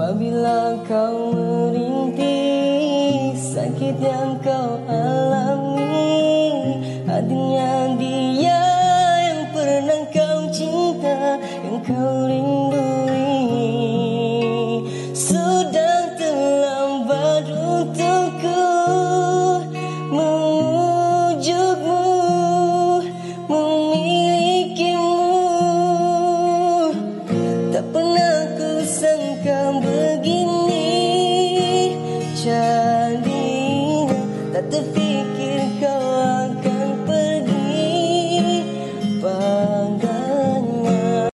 Apabila kau merintih Sakit yang kau alami hatinya di kau begini. Jadinya tak terfikir.